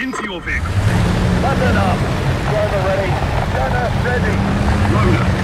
Into your vehicle. Button up. Driver ready. Gunner ready. Loader.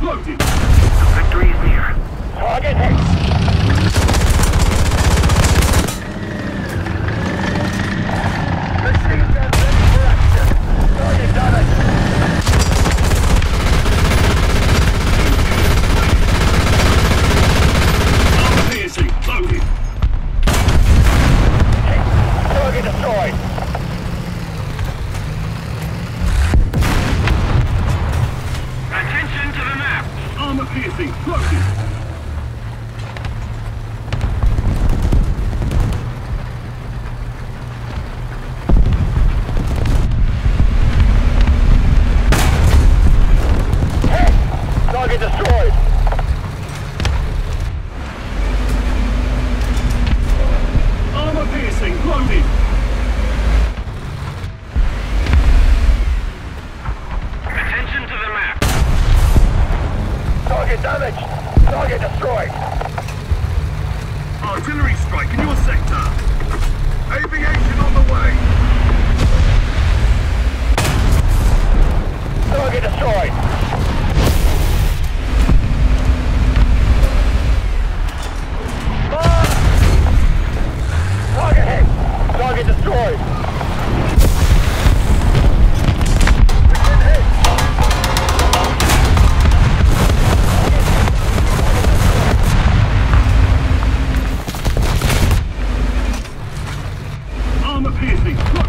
Loaded! armor piercing. Look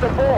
the ball.